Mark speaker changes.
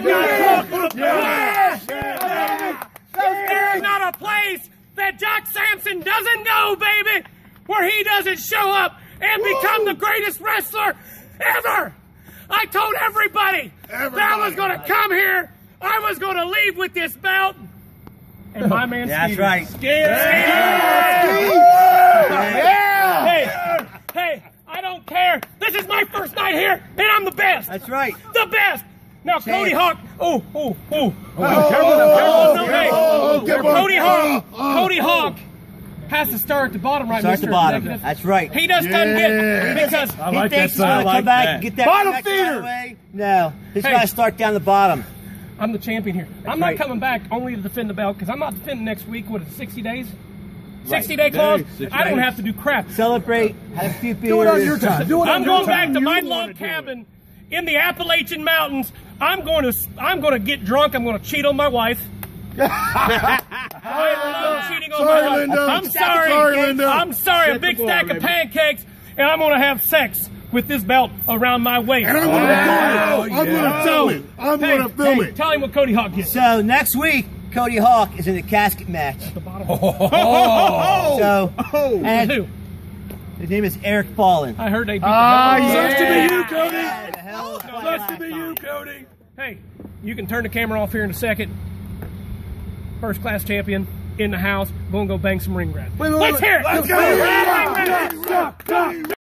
Speaker 1: swear to There is not a place that Jock Samson doesn't go, baby, where he doesn't show up and become the greatest wrestler ever. I told everybody, that I was going to come here. I was going to leave with this belt. And my man
Speaker 2: That's
Speaker 1: Steve-
Speaker 2: right.
Speaker 1: Hey, hey, I don't care. This is my first night here, and I'm the best.
Speaker 2: That's right.
Speaker 1: The best. Now, Cody Hawk. Oh, oh, oh. no, hey. Cody. Hawk. Cody Hawk has to start at the bottom right
Speaker 2: Start at the bottom.
Speaker 1: Executive.
Speaker 2: That's right.
Speaker 1: He just doesn't
Speaker 3: Yeah.
Speaker 1: get because
Speaker 4: I
Speaker 2: he
Speaker 4: like that
Speaker 2: thinks he's
Speaker 4: son.
Speaker 2: Gonna
Speaker 4: like
Speaker 2: come back
Speaker 4: that.
Speaker 2: and get that
Speaker 3: Bottom
Speaker 2: next
Speaker 3: feeder.
Speaker 2: right away. No, he's
Speaker 1: Hey.
Speaker 2: got to start down the bottom.
Speaker 1: I'm the champion here. I'm not
Speaker 2: right.
Speaker 1: coming back only to defend the belt because I'm not defending next week. What is it, 60 days? 60
Speaker 2: Right.
Speaker 1: day clause.
Speaker 4: 60
Speaker 1: I don't
Speaker 4: days.
Speaker 1: have to do crap.
Speaker 2: Celebrate. Have a few beers.
Speaker 3: Do it on your time. Do it on
Speaker 1: I'm
Speaker 3: your
Speaker 1: going back to
Speaker 3: You
Speaker 1: my log cabin in the Appalachian Mountains. I'm going to I'm going to get drunk. I'm going to cheat on my wife. I love cheating on
Speaker 3: Sorry,
Speaker 1: my wife.
Speaker 3: Linda.
Speaker 1: I'm sorry.
Speaker 3: Sorry, Linda.
Speaker 1: I'm sorry. A
Speaker 4: Set the
Speaker 1: big
Speaker 4: bar,
Speaker 1: stack of pancakes, and I'm going to have sex with this belt around my waist.
Speaker 3: And I'm gonna
Speaker 4: Oh,
Speaker 3: film it. Oh, I'm
Speaker 4: yeah.
Speaker 3: gonna film it. I'm
Speaker 1: Hey,
Speaker 3: gonna film
Speaker 1: hey,
Speaker 3: it.
Speaker 1: Tell him what Cody Hawk gets.
Speaker 2: So next week, Cody Hawk is in the casket match.
Speaker 1: The bottom.
Speaker 2: So, and
Speaker 1: Who?
Speaker 2: His name is Eric Fallon.
Speaker 1: I heard they beat
Speaker 4: Ah,
Speaker 1: the hell out of
Speaker 4: Sucks to be you, Cody.
Speaker 2: Had a hell of a
Speaker 4: Sucks to be you, Cody.
Speaker 1: Hey, you can turn the camera off here in a second. First class champion in the house. Gonna go bang some ring rats.
Speaker 3: Wait, wait,
Speaker 1: Let's
Speaker 3: wait.
Speaker 1: hear it.
Speaker 3: Let's go.
Speaker 1: Bang, bang, bang.
Speaker 4: Stop, stop.